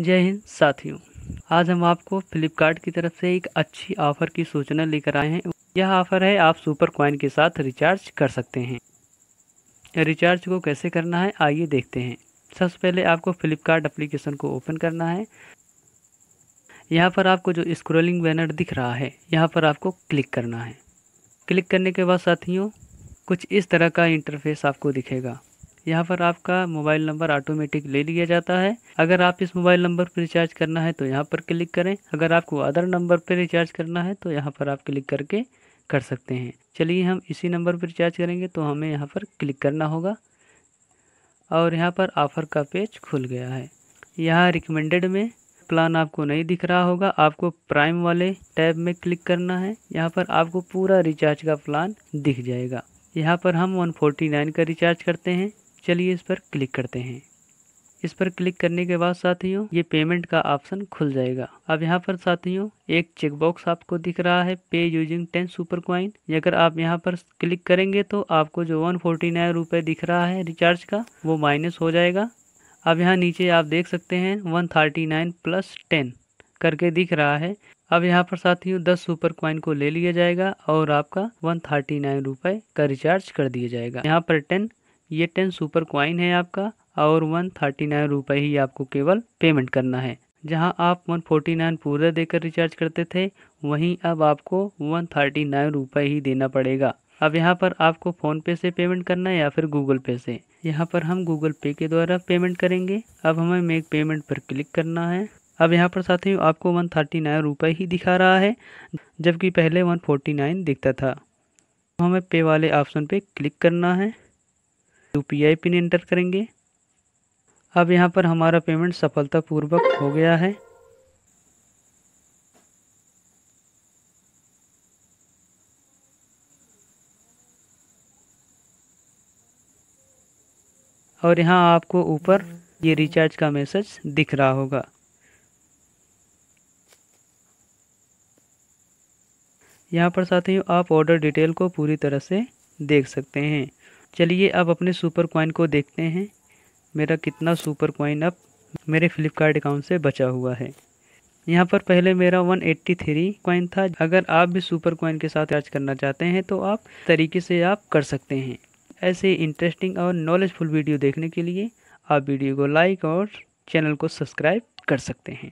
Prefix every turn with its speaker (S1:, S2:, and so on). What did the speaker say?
S1: जय हिंद, साथियों। आज हम आपको फ्लिपकार्ट की तरफ़ से एक अच्छी ऑफ़र की सूचना लेकर आए हैं। यह ऑफ़र है, आप सुपर कॉइन के साथ रिचार्ज कर सकते हैं। रिचार्ज को कैसे करना है, आइए देखते हैं। सबसे पहले आपको फ्लिपकार्ट एप्लीकेशन को ओपन करना है। यहाँ पर आपको जो स्क्रोलिंग बैनर दिख रहा है, यहाँ पर आपको क्लिक करना है। क्लिक करने के बाद साथियों, कुछ इस तरह का इंटरफेस आपको दिखेगा। यहाँ पर आपका मोबाइल नंबर ऑटोमेटिक ले लिया जाता है। अगर आप इस मोबाइल नंबर पर रिचार्ज करना है तो यहाँ पर क्लिक करें। अगर आपको अदर नंबर पर रिचार्ज करना है तो यहाँ पर आप क्लिक करके कर सकते हैं। चलिए हम इसी नंबर पर रिचार्ज करेंगे तो हमें यहाँ पर क्लिक करना होगा। और यहाँ पर ऑफ़र का पेज खुल गया है। यहाँ रिकमेंडेड में प्लान आपको नहीं दिख रहा होगा। आपको प्राइम वाले टैब में क्लिक करना है। यहाँ पर आपको पूरा रिचार्ज का प्लान दिख जाएगा। यहाँ पर हम 149 का रिचार्ज करते हैं। चलिए इस पर क्लिक करते हैं। इस पर क्लिक करने के बाद साथियों, ये पेमेंट का ऑप्शन खुल जाएगा। अब यहाँ पर साथियों, एक चेकबॉक्स आपको दिख रहा है, पे यूजिंग टेन सुपर क्वाइन। अगर आप यहाँ पर क्लिक करेंगे तो आपको जो वन फोर्टी नाइन रुपये दिख रहा है रिचार्ज का, वो माइनस हो जाएगा। अब यहाँ नीचे आप देख सकते हैं, one thirty nine plus ten करके दिख रहा है। अब यहाँ पर साथियों, दस सुपर क्वाइन को ले लिया जाएगा और आपका वन थर्टी नाइन रुपये का रिचार्ज कर दिया जाएगा। यहाँ पर टेन ये टेन सुपर क्वाइन है आपका, और वन थर्टी नाइन रुपये ही आपको केवल पेमेंट करना है। जहाँ आप वन फोर्टी नाइन पूरा देकर रिचार्ज करते थे, वहीं अब आपको वन थर्टी नाइन रुपये ही देना पड़ेगा। अब यहाँ पर आपको फ़ोन पे से पेमेंट करना है या फिर गूगल पे से? यहाँ पर हम गूगल पे के द्वारा पेमेंट करेंगे। अब हमें मेक पेमेंट पर क्लिक करना है। अब यहाँ पर साथियों, आपको वन थर्टी नाइन रुपये ही दिखा रहा है, जबकि पहले वन फोर्टी नाइन दिखता था। हमें पे वाले ऑप्शन पे क्लिक करना है। यू पिन एंटर करेंगे। अब यहाँ पर हमारा पेमेंट सफलतापूर्वक हो गया है। और यहाँ आपको ऊपर ये रिचार्ज का मैसेज दिख रहा होगा। यहाँ पर साथियों, आप ऑर्डर डिटेल को पूरी तरह से देख सकते हैं। चलिए अब अपने सुपर कॉइन को देखते हैं। मेरा कितना सुपर कॉइन अब मेरे फ्लिपकार्ट अकाउंट से बचा हुआ है। यहाँ पर पहले मेरा 183 कॉइन था। अगर आप भी सुपर कॉइन के साथ चार्ज करना चाहते हैं तो आप तरीके से आप कर सकते हैं। ऐसे इंटरेस्टिंग और नॉलेजफुल वीडियो देखने के लिए आप वीडियो को लाइक और चैनल को सब्सक्राइब कर सकते हैं।